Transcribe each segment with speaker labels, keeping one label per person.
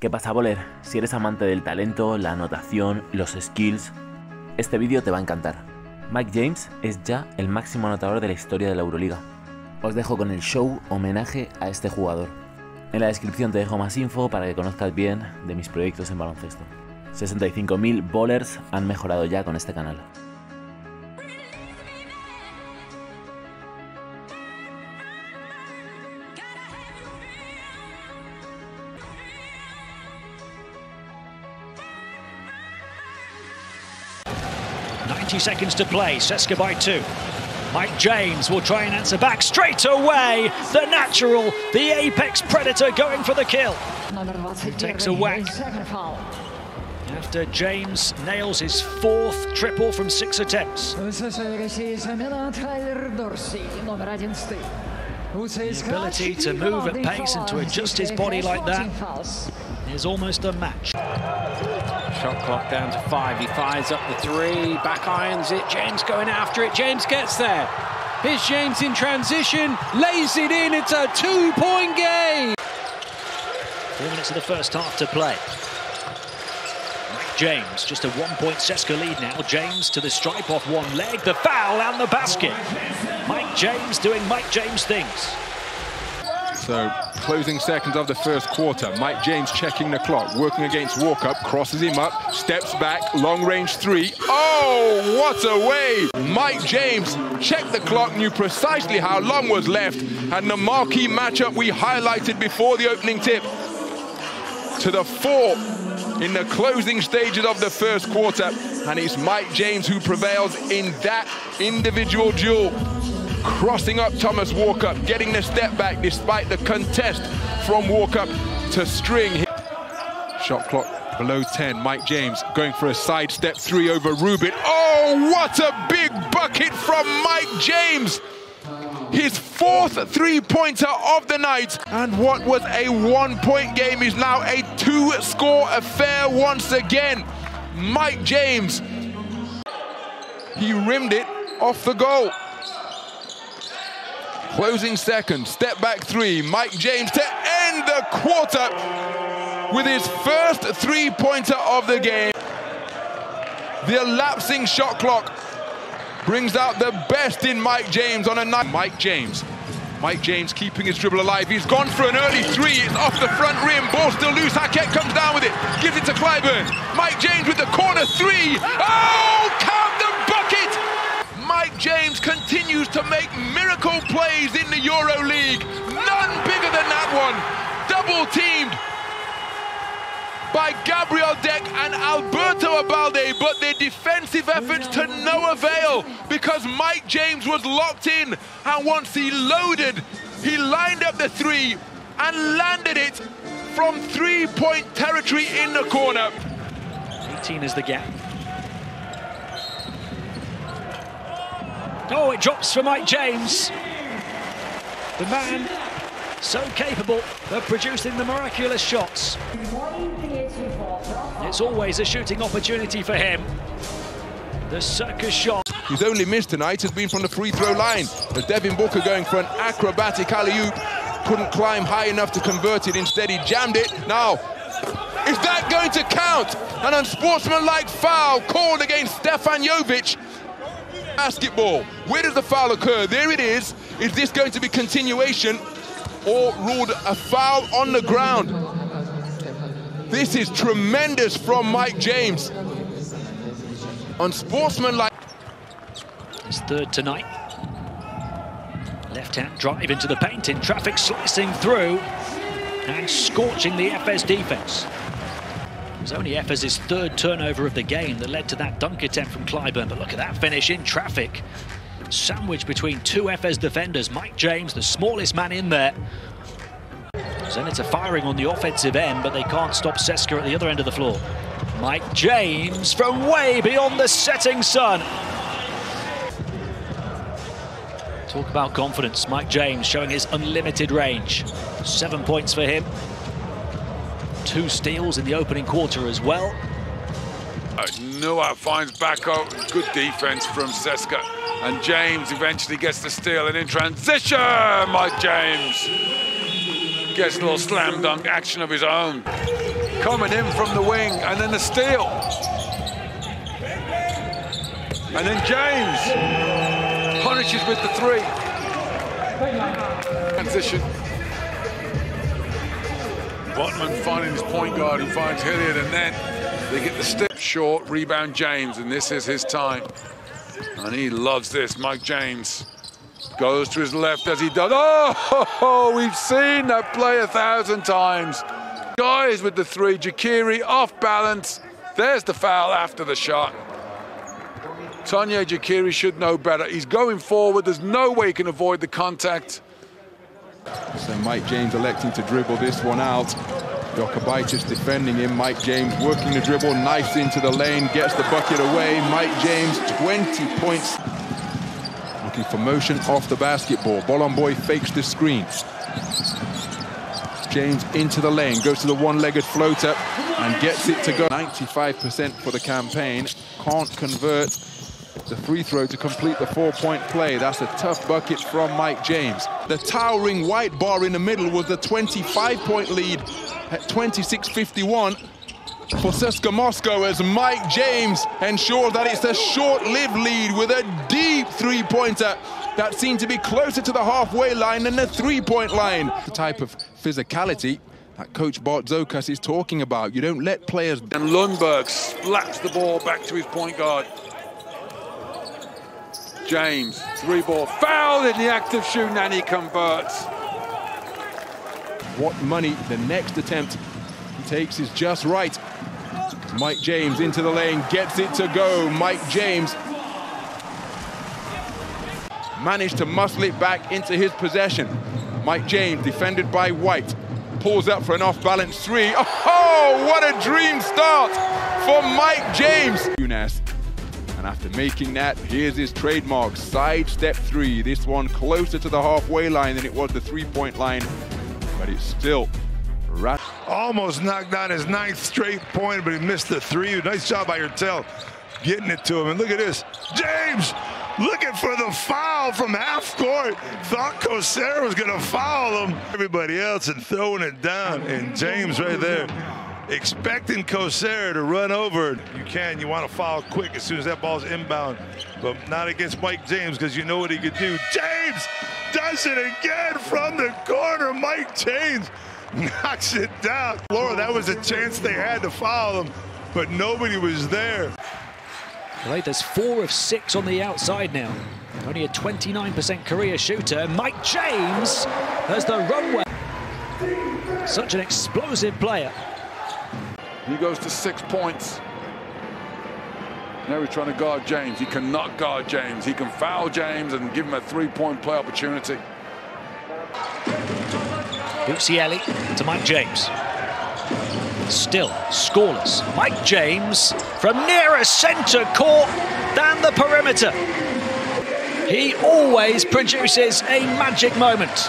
Speaker 1: ¿Qué pasa, Boler? Si eres amante del talento, la anotación, los skills, este vídeo te va a encantar. Mike James es ya el máximo anotador de la historia de la Euroliga. Os dejo con el show homenaje a este jugador. En la descripción te dejo más info para que conozcas bien de mis proyectos en baloncesto. 65.000 bowlers han mejorado ya con este canal.
Speaker 2: Ninety seconds to play. CSKA by two. Mike James will try and answer back straight away. The natural, the apex predator going for the kill. Takes a whack. After James nails his fourth triple from six attempts. The ability to move at pace and to adjust his body like that is almost a match.
Speaker 3: Shot clock down to five. He fires up the three, back irons it. James going after it. James gets there. Here's James in transition, lays it in. It's a two-point game.
Speaker 2: Four minutes of the first half to play. James, just a one-point CSKA lead now. James to the stripe off one leg, the foul and the basket. Mike James doing Mike James things.
Speaker 4: So, closing seconds of the first quarter. Mike James checking the clock, working against Walkup, crosses him up, steps back, long range three. Oh, what a way! Mike James checked the clock, knew precisely how long was left, and the marquee matchup we highlighted before the opening tip. To the four in the closing stages of the first quarter, and it's Mike James who prevails in that individual duel crossing up Thomas Walkup, getting the step back despite the contest from Walkup to string. Shot clock below 10, Mike James going for a sidestep three over Rubin. Oh, what a big bucket from Mike James! His fourth three-pointer of the night. And what was a one-point game is now a two-score affair once again. Mike James, he rimmed it off the goal. Closing second, step back three. Mike James to end the quarter with his first three-pointer of the game. The elapsing shot clock brings out the best in Mike James on a night. Mike James. Mike James keeping his dribble alive. He's gone for an early three. It's off the front rim. Ball still loose. Hackett comes down with it. Gives it to Clyburn. Mike James with the corner three. Oh, count the bucket! Mike James continues to make miracle plays in the Euro League. None bigger than that one. Double teamed by Gabriel Deck and Alberto Abalde, but their defensive efforts to no avail because Mike James was locked in. And once he loaded, he lined up the three and landed it from three-point territory in the corner.
Speaker 2: 18 is the gap. Oh, it drops for Mike James. The man so capable of producing the miraculous shots. It's always a shooting opportunity for him. The circus shot.
Speaker 4: His only miss tonight has been from the free throw line. As Devin Booker going for an acrobatic alley-oop. Couldn't climb high enough to convert it. Instead, he jammed it. Now, is that going to count? An unsportsmanlike foul called against Stefan Jovic. Basketball. Where does the foul occur? There it is. Is this going to be continuation or ruled a foul on the ground? This is tremendous from Mike James. On Unsportsmanlike.
Speaker 2: His third tonight. Left-hand drive into the paint in traffic, slicing through and scorching the Efes defense. It was only Efes's third turnover of the game that led to that dunk attempt from Clyburn, but look at that finish in traffic. Sandwiched between two FS defenders, Mike James, the smallest man in there. Zenit are firing on the offensive end, but they can't stop CSKA at the other end of the floor. Mike James from way beyond the setting sun. Talk about confidence. Mike James showing his unlimited range. Seven points for him. Two steals in the opening quarter as well.
Speaker 5: Noah finds back up. Good defense from CSKA. And James eventually gets the steal and in transition, Mike James. gets a little slam dunk action of his own. Coming in from the wing, and then the steal. And then James punishes with the three. Transition. Botman finding his point guard, he finds Hilliard, and then they get the step short, rebound James, and this is his time. And he loves this, Mike James. Goes to his left as he does. Oh, we've seen that play a thousand times. Guys with the three, Jekiri off balance. There's the foul after the shot. Tonye Jekiri should know better. He's going forward. There's no way he can avoid the contact.
Speaker 4: So Mike James electing to dribble this one out. Jokubaitis defending him. Mike James working the dribble, nice into the lane, gets the bucket away. Mike James, 20 points. Looking for motion off the basketball. Bolomboy fakes the screen. James into the lane, goes to the one-legged floater and gets it to go. 95% for the campaign. Can't convert the free throw to complete the four-point play. That's a tough bucket from Mike James. The towering white bar in the middle was the 25-point lead at 26-51 for CSKA Moscow as Mike James ensures that it's a short-lived lead with a deep three-pointer that seemed to be closer to the halfway line than the three-point line. The type of physicality that Coach Bartzokas is talking about. You don't let players...
Speaker 5: And Lundberg slaps the ball back to his point guard. James, three ball, foul in the act of and he converts.
Speaker 4: What money the next attempt he takes is just right. Mike James into the lane, gets it to go. Mike James managed to muscle it back into his possession. Mike James, defended by White, pulls up for an off-balance three. Oh, what a dream start for Mike James. And after making that, here's his trademark, side step three. This one closer to the halfway line than it was the three-point line, but it's still right.
Speaker 6: Almost knocked down his ninth straight point, but he missed the three. Nice job by Hurtel getting it to him. And look at this, James looking for the foul from half court. Thought Kocurek was going to foul him. Everybody else and throwing it down, and James right there expecting Kocurek to run over. You can, you want to foul quick as soon as that ball's inbound, but not against Mike James because you know what he could do. James does it again from the corner. Mike James knocks it down. Laura, that was a chance they had to foul him, but nobody was there.
Speaker 2: Right, there's four of six on the outside now. Only a 29% career shooter. Mike James has the runway. Such an explosive player.
Speaker 5: He goes to six points. Now he's trying to guard James. He cannot guard James. He can foul James and give him a three-point play opportunity.
Speaker 2: Buzielli to Mike James. Still scoreless. Mike James from nearer centre court than the perimeter. He always produces a magic moment.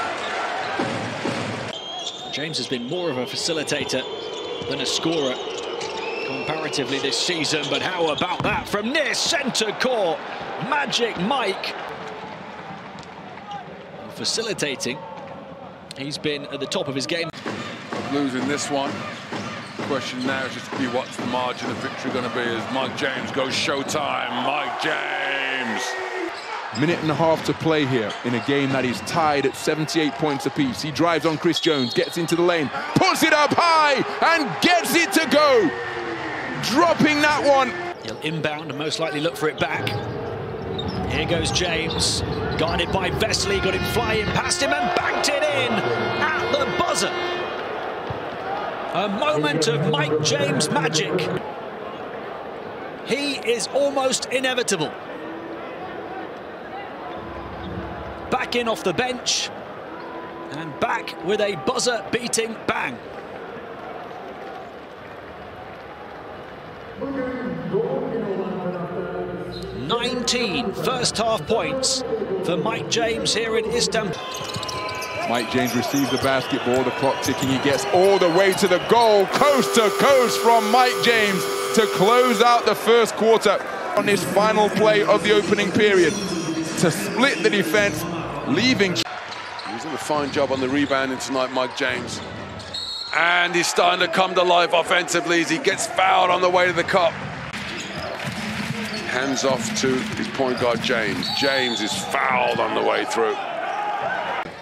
Speaker 2: James has been more of a facilitator than a scorer comparatively this season, but how about that from near centre court? Magic Mike facilitating. He's been at the top of his game.
Speaker 5: Losing this one. The question now is just to be what's the margin of victory going to be as Mike James goes showtime. Mike James.
Speaker 4: Minute and a half to play here in a game that is tied at 78 points apiece. He drives on Chris Jones, gets into the lane, puts it up high, and gets it to go. Dropping that one.
Speaker 2: He'll inbound and most likely look for it back. Here goes James, guarded by Vesely, got him flying past him and banked it in at the buzzer. A moment of Mike James magic. He is almost inevitable. Back in off the bench and back with a buzzer beating bang. Nineteen first half points for Mike James here in Istanbul.
Speaker 4: Mike James receives the basketball, the clock ticking, he gets all the way to the goal, coast to coast from Mike James to close out the first quarter on this final play of the opening period to split the defense, leaving.
Speaker 5: He's done a fine job on the rebounding tonight, Mike James. And he's starting to come to life offensively as he gets fouled on the way to the cup. Hands off to his point guard, James. James is fouled on the way through.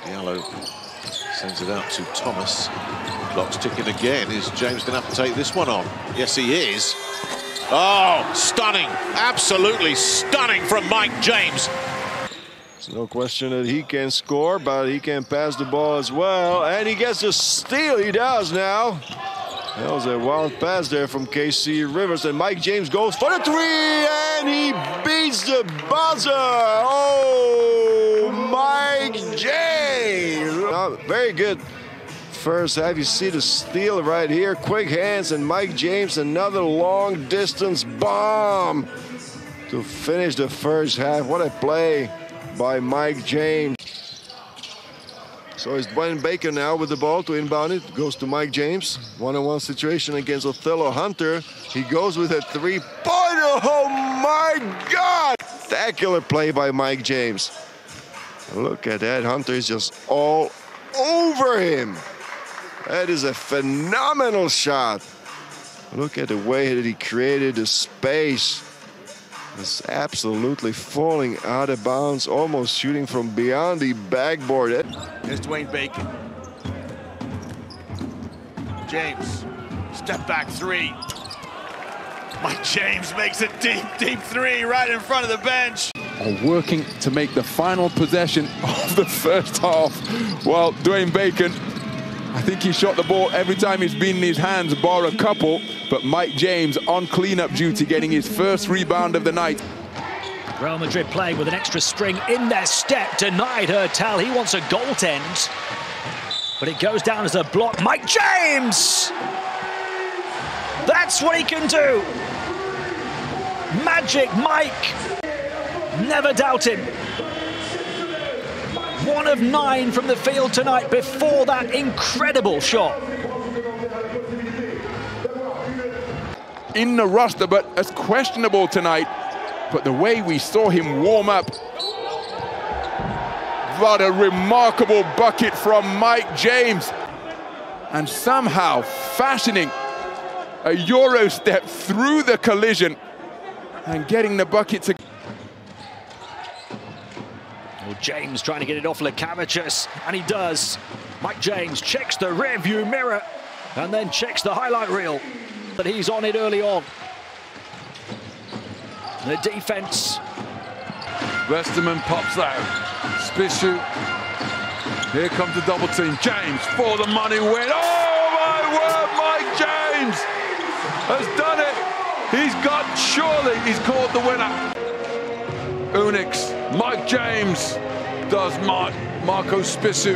Speaker 7: Diallo sends it out to Thomas. Clock's ticking again. Is James going to have to take this one on? Yes, he is. Oh, stunning. Absolutely stunning from Mike James.
Speaker 8: No question that he can score, but he can pass the ball as well. And he gets a steal. He does now. That was a wild pass there from KC Rivers. And Mike James goes for the three, and he beats the buzzer. Oh, Mike James. Very good first half. You see the steal right here. Quick hands, and Mike James, another long distance bomb to finish the first half. What a play by Mike James. So it's Dwayne Baker now with the ball to inbound it. Goes to Mike James. One-on-one situation against Othello Hunter. He goes with a three-pointer. Oh my God! Spectacular play by Mike James. Look at that. Hunter is just all over him. That is a phenomenal shot. Look at the way that he created the space. It's absolutely falling out of bounds, almost shooting from beyond the backboard.
Speaker 9: Here's Dwayne Bacon. James, step back three. Mike James makes a deep, deep three right in front of the bench.
Speaker 4: Are working to make the final possession of the first half. while Dwayne Bacon, I think he shot the ball every time he's been in his hands, bar a couple. But Mike James on cleanup duty, getting his first rebound of the night.
Speaker 2: Real Madrid playing with an extra string in their step. Denied Hurtel. He wants a goaltend. But it goes down as a block. Mike James! That's what he can do. Magic Mike. Never doubt him. One of nine from the field tonight before that incredible shot.
Speaker 4: In the roster, but as questionable tonight. But the way we saw him warm up, what a remarkable bucket from Mike James. And somehow fashioning a Euro step through the collision and getting the bucket to
Speaker 2: Well, James trying to get it off Lekavicius, and he does. Mike James checks the rear view mirror and then checks the highlight reel. But he's on it early on. The defense.
Speaker 5: Westerman pops out. Spissu. Here comes the double team. James for the money win. Oh my word, Mike James has done it. He's got, surely he's caught the winner. Unix, Mike James does Mark, Marco Spissu.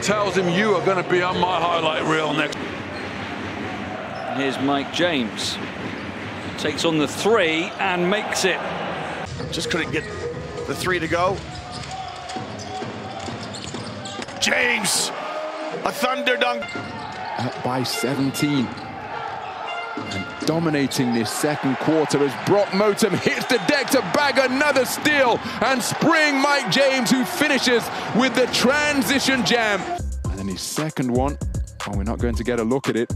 Speaker 5: Tells him you are going to be on my highlight reel next.
Speaker 10: Here's Mike James. Takes on the three and makes it.
Speaker 9: Just couldn't get the three to go. James, a thunder dunk.
Speaker 4: up by 17. And dominating this second quarter as Brock Motum hits the deck to bag another steal and spring Mike James who finishes with the transition jam. And then his second one, oh, we're not going to get a look at it,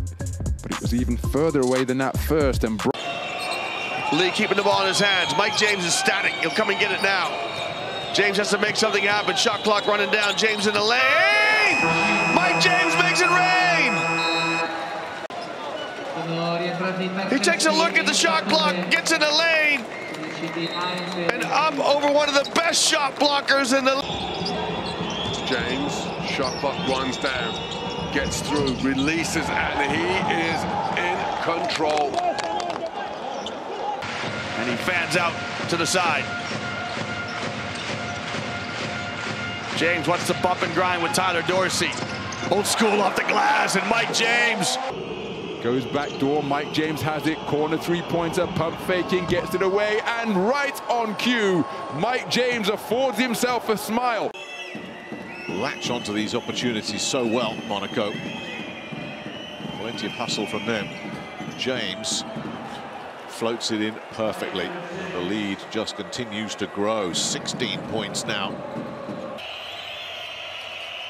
Speaker 4: but it was even further away than that first. And Brock
Speaker 9: Lee keeping the ball in his hands. Mike James is static. He'll come and get it now. James has to make something happen. Shot clock running down. James in the lane. Mike James makes it rain. He takes a look at the shot clock, gets in the lane, and up over one of the best shot blockers in the.
Speaker 5: James, shot clock runs down, gets through, releases, and he is in control.
Speaker 9: And he fans out to the side. James wants to bump and grind with Tyler Dorsey. Old school off the glass, and Mike James.
Speaker 4: Goes back door. Mike James has it. Corner three-pointer, pump faking, gets it away, and right on cue, Mike James affords himself a smile.
Speaker 7: Latch onto these opportunities so well, Monaco. Plenty of hustle from them. James floats it in perfectly. The lead just continues to grow. 16 points now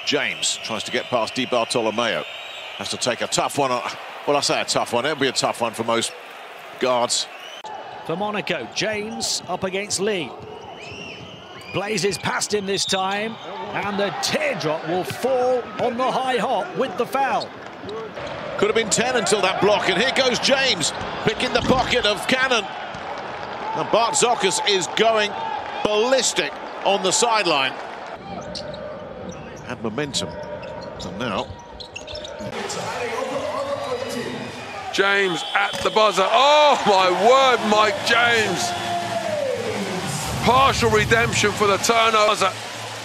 Speaker 7: James tries to get past Di Bartolomeo. Has to take a tough one. Well, I say a tough one. It'll be a tough one for most guards.
Speaker 2: For Monaco, James up against Lee. Blazes past him this time, and the teardrop will fall on the high hop with the foul.
Speaker 7: Could have been 10 until that block, and here goes James, picking the pocket of Cannon. And Bartzokas is going ballistic on the sideline. Had momentum, and now...
Speaker 5: James at the buzzer. Oh, my word, Mike James. Partial redemption for the turnover.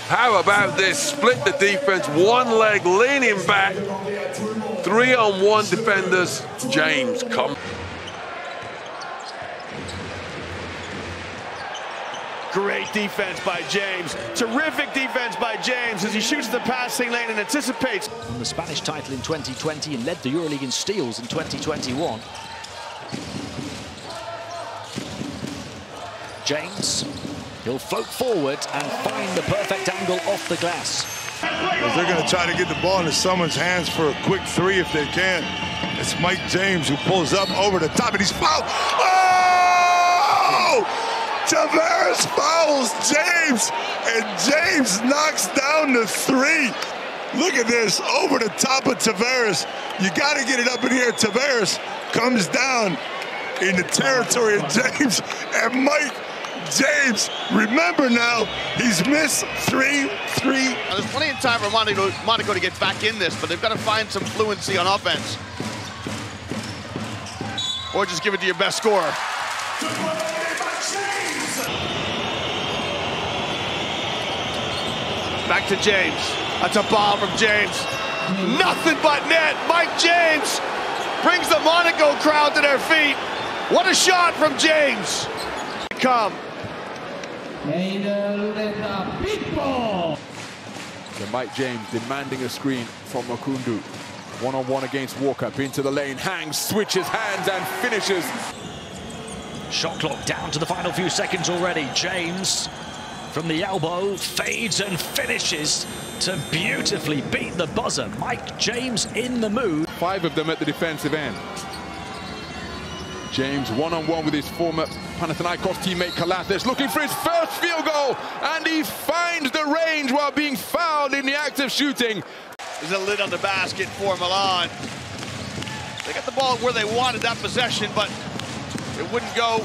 Speaker 5: How about this? Split the defense, one leg leaning back. Three on one defenders. James, come.
Speaker 9: Great defense by James. Terrific defense by James as he shoots the passing lane and anticipates.
Speaker 2: Won the Spanish title in 2020 and led the EuroLeague in steals in 2021. James, he'll float forward and find the perfect angle off the glass.
Speaker 6: They're going to try to get the ball into someone's hands for a quick three if they can. It's Mike James who pulls up over the top and he's fouled. Oh! Tavares fouls James, and James knocks down the three. Look at this, over the top of Tavares. You got to get it up in here. Tavares comes down in the territory of James, and Mike James, remember now, he's missed three, three.
Speaker 9: Now, there's plenty of time for Monaco, Monaco to get back in this, but they've got to find some fluency on offense. Or just give it to your best scorer. Back to James. That's a bomb from James. Nothing but net. Mike James brings the Monaco crowd to their feet. What a shot from James. Come.
Speaker 4: So Mike James demanding a screen from Makundu. One-on-one against Walker, into the lane, hangs, switches hands and finishes.
Speaker 2: Shot clock down to the final few seconds already. James from the elbow fades and finishes to beautifully beat the buzzer. Mike James in the mood.
Speaker 4: Five of them at the defensive end. James one-on-one with his former Panathinaikos teammate Calathes looking for his first field goal and he finds the range while being fouled in the act of shooting.
Speaker 9: There's a lid on the basket for Milan. They got the ball where they wanted that possession, but it wouldn't go.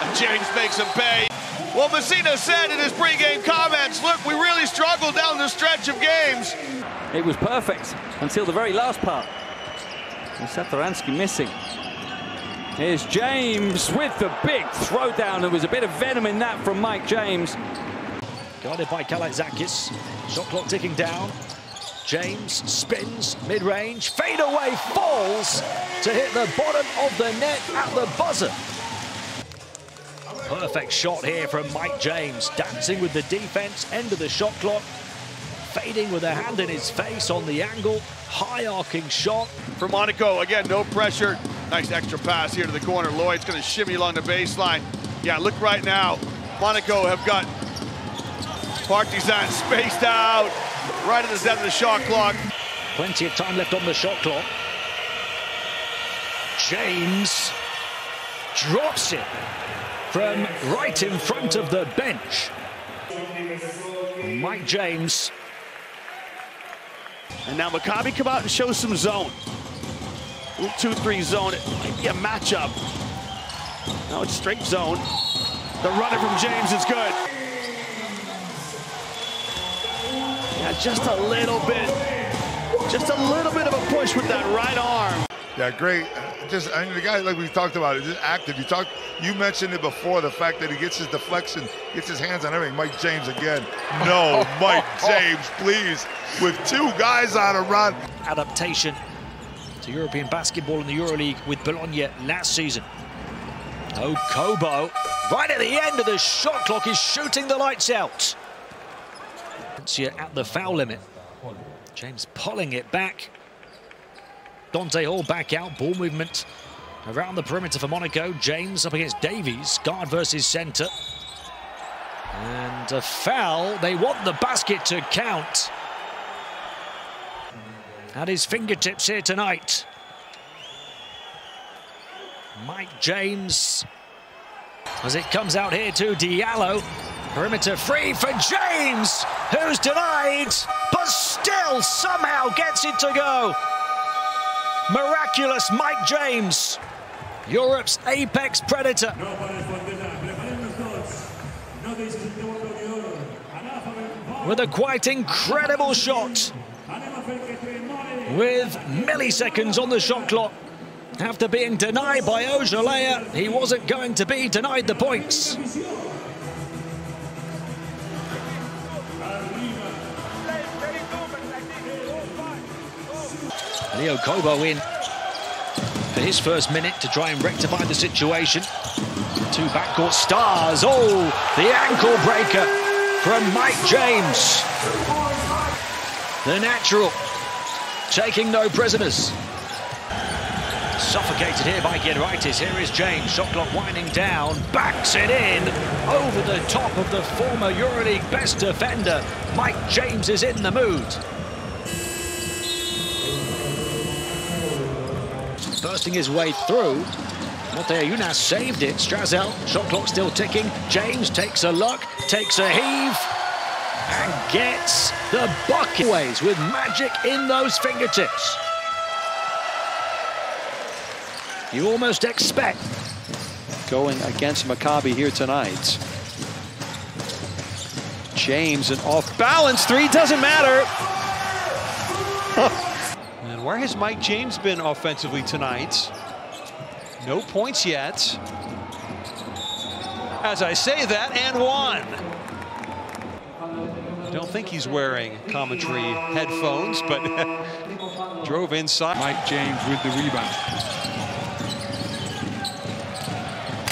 Speaker 9: And James makes him pay. Well, Messina said in his pregame comments, look, we really struggled down the stretch of games.
Speaker 10: It was perfect until the very last part. And Satoransky missing. Here's James with the big throwdown. There was a bit of venom in that from Mike James.
Speaker 2: Guarded by Kalaitzakis. Shot clock ticking down. James spins mid-range, fade away, falls to hit the bottom of the net at the buzzer. Perfect shot here from Mike James, dancing with the defense, end of the shot clock, fading with a hand in his face on the angle, high arcing shot.
Speaker 9: For Monaco, again, no pressure. Nice extra pass here to the corner. Loyd's going to shimmy along the baseline. Yeah, look right now. Monaco have got Partizan spaced out right at the end of the shot clock.
Speaker 2: Plenty of time left on the shot clock. James drops it from right in front of the bench. Mike James.
Speaker 9: And now Maccabi come out and show some zone. 2-3 zone. It might be a matchup. Now it's straight zone. The runner from James is good. Yeah, just a little bit. Just a little bit of a push with that right arm.
Speaker 6: Yeah, great. Just I mean, the guy like we talked about it, just active. You talked, you mentioned it before. The fact that he gets his deflection, gets his hands on everything. Mike James again. No, Mike James, please. With two guys on a run.
Speaker 2: Adaptation to European basketball in the EuroLeague with Bologna last season. Oh, Kobo, right at the end of the shot clock, is shooting the lights out. At the foul limit. James pulling it back. Dante Hall back out, ball movement around the perimeter for Monaco. James up against Davies, guard versus centre. And a foul, they want the basket to count. at his fingertips here tonight. Mike James as it comes out here to Diallo. Perimeter free for James, who's denied, but still somehow gets it to go. Miraculous Mike James, Europe's apex predator. With a quite incredible shot. With milliseconds on the shot clock. After being denied by Ojeleye, he wasn't going to be denied the points. Elie Okobo in for his first minute to try and rectify the situation. Two backcourt stars. Oh, the ankle breaker from Mike James. The natural, taking no prisoners. Suffocated here by Giedraitis. Here is James. Shot clock winding down. Backs it in over the top of the former EuroLeague best defender. Mike James is in the mood. Bursting his way through. Motiejunas saved it. Strazel, shot clock still ticking. James takes a look, takes a heave, and gets the bucket ways with magic in those fingertips. You almost expect.
Speaker 11: Going against Maccabi here tonight. James, an off balance three, doesn't matter. and where has Mike James been offensively tonight? No points yet. As I say that, and one. I don't think he's wearing commentary headphones, but drove inside.
Speaker 4: Mike James with the rebound.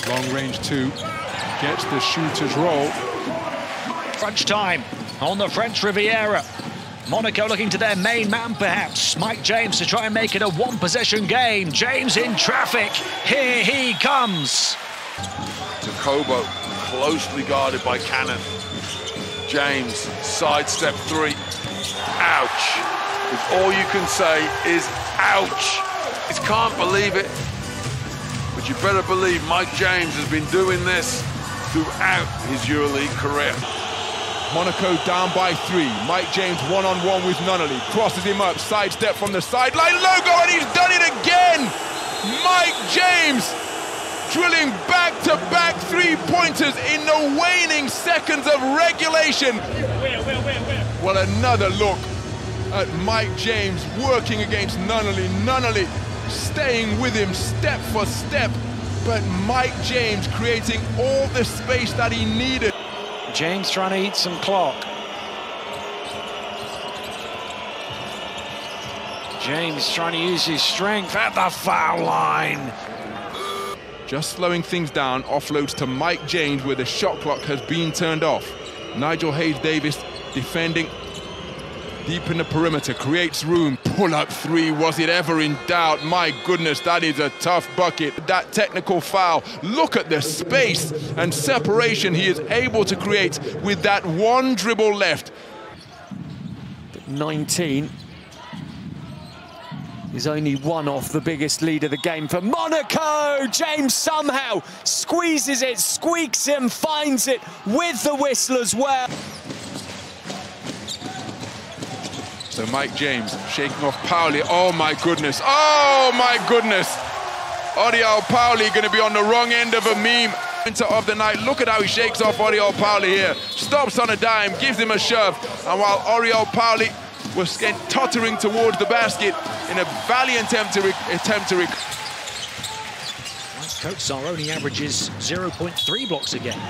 Speaker 4: Long range two, gets the shooter's roll.
Speaker 2: Crunch time on the French Riviera. Monaco looking to their main man, perhaps. Mike James to try and make it a one-possession game. James in traffic. Here he comes.
Speaker 5: Jacobo closely guarded by Cannon. James, sidestep three. Ouch. If all you can say is ouch. Just can't believe it. But you better believe Mike James has been doing this throughout his EuroLeague career.
Speaker 4: Monaco down by three. Mike James one-on-one with Nunnally. Crosses him up, sidestep from the sideline. Logo, and he's done it again! Mike James drilling back-to-back three-pointers in the waning seconds of regulation. Well, another look at Mike James working against Nunnally. Nunnally staying with him step for step, but Mike James creating all the space that he needed.
Speaker 11: James trying to eat some clock. James trying to use his strength at the foul line.
Speaker 4: Just slowing things down, offloads to Mike James where the shot clock has been turned off. Nigel Hayes-Davis defending deep in the perimeter, creates room, pull up three, was it ever in doubt? My goodness, that is a tough bucket. That technical foul, look at the space and separation he is able to create with that one dribble left.
Speaker 10: 19 is only one off the biggest lead of the game for Monaco. James somehow squeezes it, squeaks him, finds it with the whistle as well.
Speaker 4: So Mike James shaking off Pauli. Oh my goodness. Oh my goodness. Oriol Pauli going to be on the wrong end of a meme of the night. Look at how he shakes off Oriol Pauli here. Stops on a dime, gives him a shove. And while Oriol Pauli was tottering towards the basket in a valiant attempt to attempt to
Speaker 2: Coach Saroni averages 0.3 blocks a game.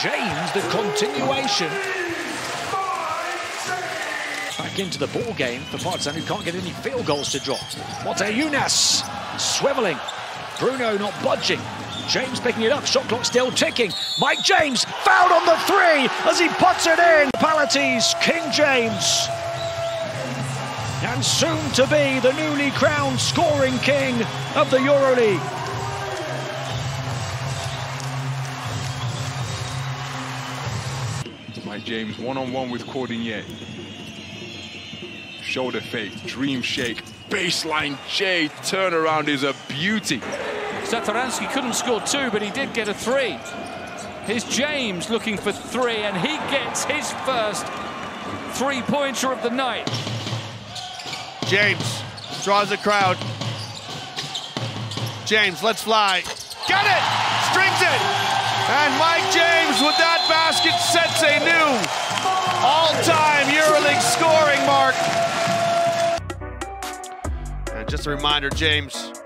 Speaker 2: James, the continuation back into the ball game for Partizan, who can't get any field goals to drop. Motiejunas swiveling. Bruno not budging. James picking it up. Shot clock still ticking. Mike James fouled on the three as he puts it in. Palates, King James. And soon to be the newly crowned scoring king of the EuroLeague.
Speaker 4: Mike James one-on-one -on -one with Cordinier. Shoulder fake, dream shake, baseline J, turnaround is a beauty.
Speaker 10: Satoransky couldn't score two, but he did get a three. Here's James looking for three, and he gets his first three-pointer of the night.
Speaker 9: James draws the crowd. James, let's fly. Got it! Strings it! And Mike James with that basket sets a new all-time EuroLeague scoring mark. Just a reminder, James